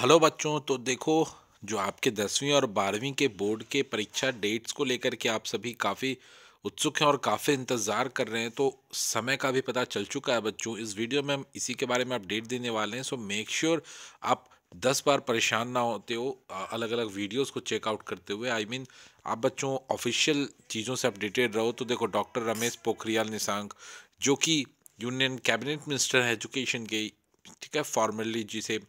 Hello बच्चों तो देखो जो आपके दसवीं और बारहवीं के बोर्ड के परीक्षा डेट्स को लेकर के आप सभी काफ़ी उत्सुक हैं और काफ़ी इंतज़ार कर रहे हैं तो समय का भी पता चल चुका है बच्चों। इस वीडियो में हम इसी के बारे में अपडेट देने वाले हैं सो मेक श्योर आप दस बार परेशान ना होते हो अलग अलग वीडियोस को चेकआउट करते हुए। आई I मीन mean, आप बच्चों ऑफिशियल चीज़ों से अपडेटेड रहो तो देखो डॉक्टर रमेश पोखरियाल निशांक जो कि यूनियन कैबिनेट मिनिस्टर है एजुकेशन के ठीक है फॉर्मली जिसे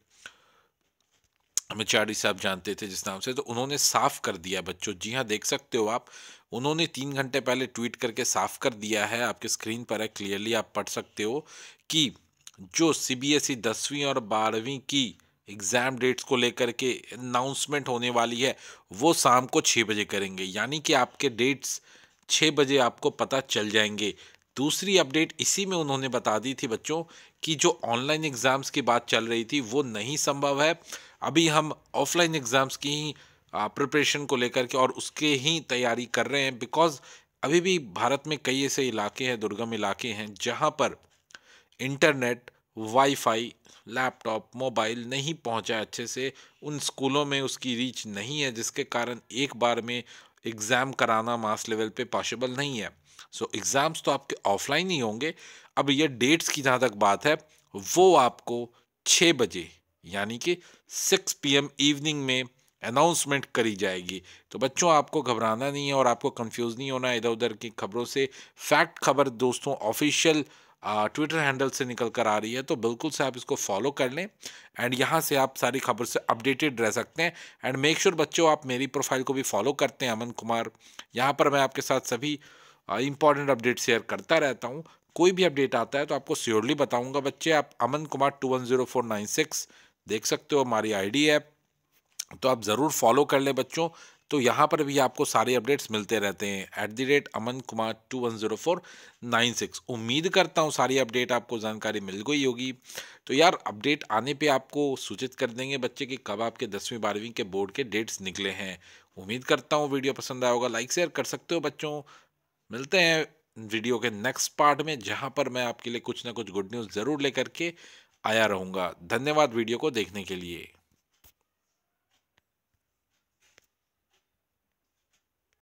अमित साहब जानते थे जिस नाम से तो उन्होंने साफ़ कर दिया बच्चों। जी हाँ देख सकते हो आप, उन्होंने तीन घंटे पहले ट्वीट करके साफ़ कर दिया है, आपके स्क्रीन पर है, क्लियरली आप पढ़ सकते हो कि जो सी बी एस ई दसवीं और बारहवीं की एग्ज़ाम डेट्स को लेकर के अनाउंसमेंट होने वाली है, वो शाम को छः बजे करेंगे। यानी कि आपके डेट्स छः बजे आपको पता चल जाएँगे। दूसरी अपडेट इसी में उन्होंने बता दी थी बच्चों कि जो ऑनलाइन एग्ज़ाम्स की बात चल रही थी, वो नहीं संभव है। अभी हम ऑफलाइन एग्ज़ाम्स की ही प्रिपरेशन को लेकर के और उसके ही तैयारी कर रहे हैं बिकॉज़ अभी भी भारत में कई ऐसे इलाके हैं दुर्गम इलाके हैं जहाँ पर इंटरनेट वाईफाई लैपटॉप मोबाइल नहीं पहुँचा अच्छे से। उन स्कूलों में उसकी रीच नहीं है जिसके कारण एक बार में एग्ज़ाम कराना मास लेवल पे पॉसिबल नहीं है। सो so, एग्ज़ाम्स तो आपके ऑफलाइन ही होंगे। अब ये डेट्स की जहाँ तक बात है वो आपको छः बजे यानी कि सिक्स पीएम इवनिंग में अनाउंसमेंट करी जाएगी। तो बच्चों, आपको घबराना नहीं है और आपको कंफ्यूज नहीं होना इधर उधर की खबरों से। फैक्ट खबर दोस्तों ऑफिशियल ट्विटर हैंडल से निकल कर आ रही है तो बिल्कुल से आप इसको फॉलो कर लें एंड यहाँ से आप सारी खबर से अपडेटेड रह सकते हैं एंड मेक श्योर बच्चों, आप मेरी प्रोफ़ाइल को भी फॉलो करते हैं, अमन कुमार। यहाँ पर मैं आपके साथ सभी इंपॉर्टेंट अपडेट शेयर करता रहता हूँ। कोई भी अपडेट आता है तो आपको श्योरली बताऊँगा बच्चे। आप Aman Kumar two one zero four nine six देख सकते हो हमारी आईडी ऐप तो आप ज़रूर फॉलो कर लें बच्चों। तो यहाँ पर भी आपको सारे अपडेट्स मिलते रहते हैं। At the rate Aman Kumar two one zero four nine six उम्मीद करता हूँ सारी अपडेट आपको जानकारी मिल गई होगी। तो यार अपडेट आने पे आपको सूचित कर देंगे बच्चे कि कब आपके दसवीं, बारहवीं के बोर्ड के डेट्स निकले हैं। उम्मीद करता हूँ वीडियो पसंद आया होगा। लाइक शेयर कर सकते हो बच्चों। मिलते हैं वीडियो के नेक्स्ट पार्ट में, जहाँ पर मैं आपके लिए कुछ ना कुछ गुड न्यूज़ ज़रूर लेकर के आया रहूँगा। धन्यवाद वीडियो को देखने के लिए।